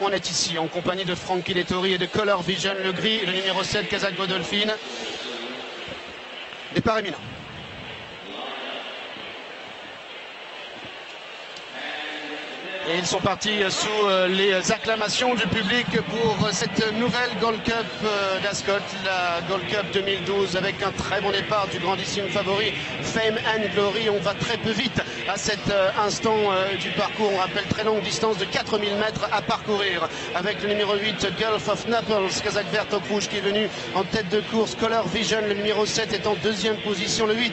On est ici en compagnie de Frankie Lettori et de Color Vision, le gris, le numéro 7, Kazakh Godolphin. Départ éminent. Et ils sont partis sous euh, les acclamations du public pour cette nouvelle Gold Cup euh, d'Ascot, la Gold Cup 2012, avec un très bon départ du grandissime favori Fame and Glory. On va très peu vite à cet euh, instant du parcours. On rappelle très longue distance de 4000 mètres à parcourir avec le numéro 8 Gulf of Naples, Kazakh vert rouge qui est venu en tête de course. Color Vision, le numéro 7 est en deuxième position. Le 8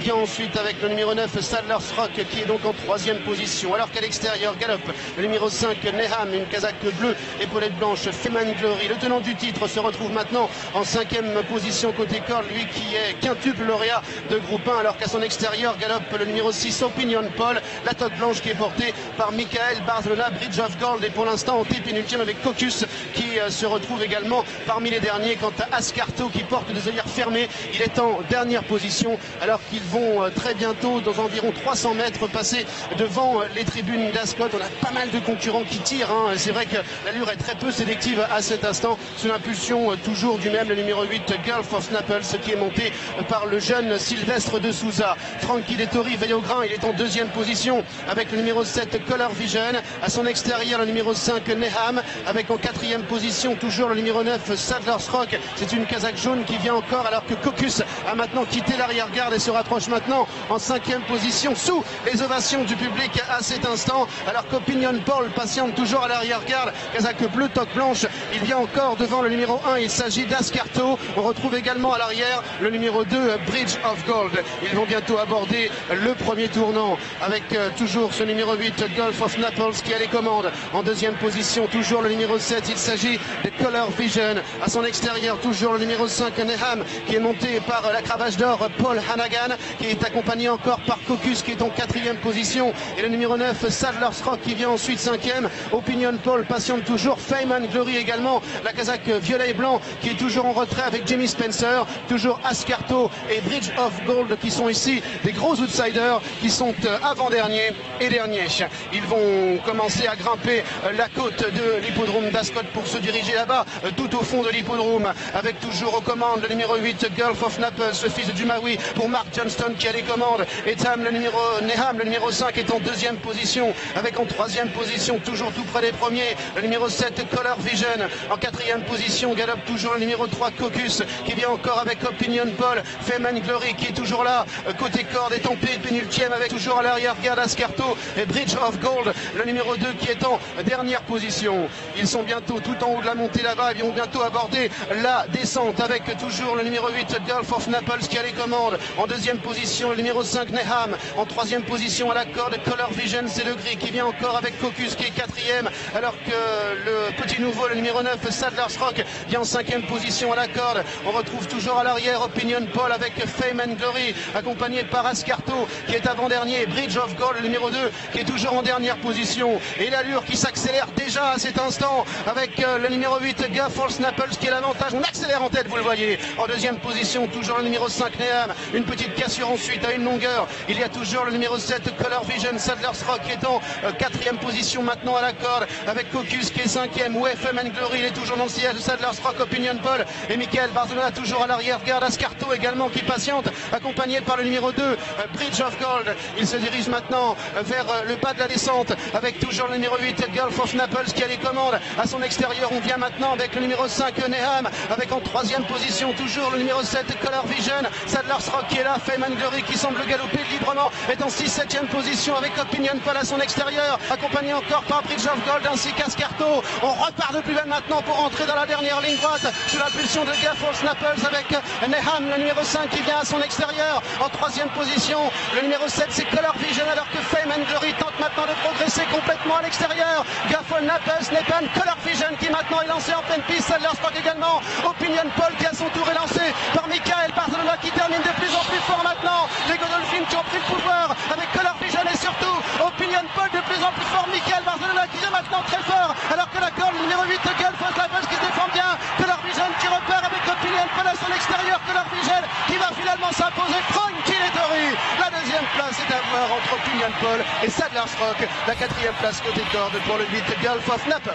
vient ensuite avec le numéro 9 Sadler's Rock qui est donc en troisième position. Alors qu'à l'extérieur, Galope, le numéro 5 Neham, une casaque bleue, épaulette blanche, Feman Glory. Le tenant du titre se retrouve maintenant en cinquième position côté corde, lui qui est quintuple lauréat de groupe 1, alors qu'à son extérieur galope le numéro 6 Opinion Paul, la toque blanche qui est portée par Michael Barzola, Bridge of Gold, et pour l'instant en tête pénultième avec Cocus qui euh, se retrouve également parmi les derniers. Quant à Ascarto qui porte des œillères fermées, il est en dernière position alors qu'ils vont euh, très bientôt, dans environ 300 mètres, passer devant euh, les tribunes d'Ascarto on a pas mal de concurrents qui tirent. Hein. C'est vrai que l'allure est très peu sélective à cet instant. Sous l'impulsion euh, toujours du même, le numéro 8, Gulf of Snapples, qui est monté par le jeune Sylvestre de Souza. Frankie Dettori veille au grain. Il est en deuxième position avec le numéro 7, Color Vision. À son extérieur, le numéro 5, Neham. Avec en quatrième position, toujours le numéro 9, Sadler's Rock. C'est une casaque jaune qui vient encore alors que Cocus a maintenant quitté l'arrière-garde et se rapproche maintenant en cinquième position sous les ovations du public à cet instant alors qu'Opinion Paul patiente toujours à l'arrière-garde. Kazakh bleu, toque blanche. Il vient encore devant le numéro 1. Il s'agit d'Ascarto. On retrouve également à l'arrière le numéro 2, Bridge of Gold. Ils vont bientôt aborder le premier tournant avec euh, toujours ce numéro 8, Gulf of Naples, qui a les commandes. En deuxième position, toujours le numéro 7. Il s'agit de Color Vision. À son extérieur, toujours le numéro 5, Neham, qui est monté par la cravache d'or, Paul Hanagan, qui est accompagné encore par Cocus, qui est en quatrième position. Et le numéro 9, Sadler Rock qui vient ensuite cinquième. Opinion Paul patiente toujours. Feynman Glory également. La casaque violet et blanc qui est toujours en retrait avec Jimmy Spencer. Toujours Ascarto et Bridge of Gold qui sont ici des gros outsiders qui sont euh, avant-derniers et derniers. Ils vont commencer à grimper euh, la côte de l'hippodrome d'Ascot pour se diriger là-bas, euh, tout au fond de l'hippodrome, avec toujours aux commandes le numéro 8, Gulf of Naples, le fils du Maui, pour Mark Johnston qui a les commandes. Et Tam, le numéro, Neham, le numéro 5, est en deuxième position avec en troisième position, toujours tout près des premiers, le numéro 7 Color Vision. En quatrième position, galope toujours le numéro 3 Cocus qui vient encore avec Opinion Paul. Feman Glory qui est toujours là, côté corde est en pénultième avec toujours à l'arrière garde Ascarto et Bridge of Gold, le numéro 2 qui est en dernière position. Ils sont bientôt tout en haut de la montée là-bas, ils vont bientôt aborder la descente avec toujours le numéro 8 Gulf of Naples qui a les commandes. Position, le numéro 5 Neham. En troisième position à la corde, Color Vision, c'est le gris qui vient encore avec Cocus qui est quatrième, alors que le petit nouveau, le numéro 9, Sadler's Rock, vient en cinquième position à la corde. On retrouve toujours à l'arrière Opinion Paul avec Fame and Glory, accompagné par Ascarto, qui est avant-dernier, Bridge of Gold, le numéro 2, qui est toujours en dernière position. Et l'allure qui s'accélère déjà à cet instant avec euh, le numéro 8, Gafford Snapples, qui est l'avantage. On accélère en tête, vous le voyez. En deuxième position, toujours le numéro 5, Neam. Une petite cassure ensuite à une longueur. Il y a toujours le numéro 7, Color Vision, Sadler's Rock, qui est en euh, quatrième position maintenant à la corde avec Cocus qui est cinquième. UFM and Glory, il est toujours dans le siège de Sadler's Rock, Opinion Paul et Michael Barcelona toujours à l'arrière-garde. Ascarto également qui patiente, accompagné par le numéro 2, euh, Bridge of Gold. Il se dirige maintenant euh, vers le bas de la descente avec toujours le numéro 8, Gulf of Naples qui a les commandes. À son extérieur, on vient maintenant avec le numéro 5, Neham, avec en troisième position toujours le numéro 7, Color Vision. Sadler's Rock qui est là, Glory qui semble galoper librement, est en 6-7e position avec Opinion Paul à son extérieur, accompagné encore par Bridge of Gold ainsi qu'Ascarto. On repart de plus belle maintenant pour entrer dans la dernière ligne droite sous la pulsion de Gafford Snapples avec Neham, le numéro 5 qui vient à son extérieur. En troisième position, le numéro 7 c'est Color Vision alors que Glory tente maintenant de progresser complètement à l'extérieur. Gafford Naples, Nepan, Color Vision qui maintenant est lancé en pleine piste. Sadler Stock également. Opinion Paul qui à son tour est lancé par Michael Barcelona qui termine de plus en plus fort maintenant. Les Godolphins qui ont pris le pouvoir avec Color Vision et surtout Opinion Paul de plus en plus fort. Michael Barcelona qui vient maintenant très fort alors que la corde numéro 8 Gulf Lapage qui se défend bien. Que Vision qui repart avec Opinion Paul à son extérieur. Que Vision qui va finalement s'imposer. Frankie Lettori. La deuxième place est d'avoir entre Paul et Sadler's Rock la quatrième place côté corde pour le 8 Gulf of Naples.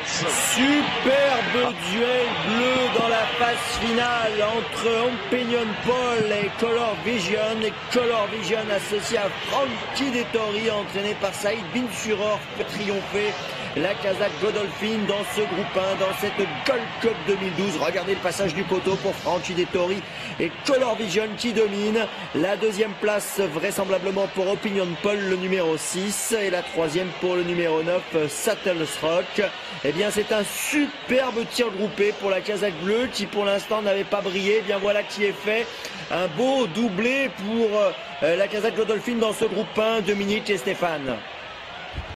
Superbe duel bleu dans la phase finale entre Opinion Paul et Color Vision. Et Color Vision associé à Frankie Dettori, entraîné par Saïd Bin Suror, peut triompher la Kazakh Godolphin dans ce groupe 1, dans cette Gold Cup 2012. Regardez le passage du poteau pour Franchi Dettori et Color Vision qui domine. La deuxième place vraisemblablement pour Opinion Paul, le numéro 6. Et la troisième pour le numéro 9, Sattles Rock. Eh bien, c'est un superbe tir groupé pour la Kazakh bleue qui pour l'instant n'avait pas brillé. Eh bien, voilà qui est fait. Un beau doublé pour euh, la Kazakh Godolphin dans ce groupe 1, Dominique et Stéphane.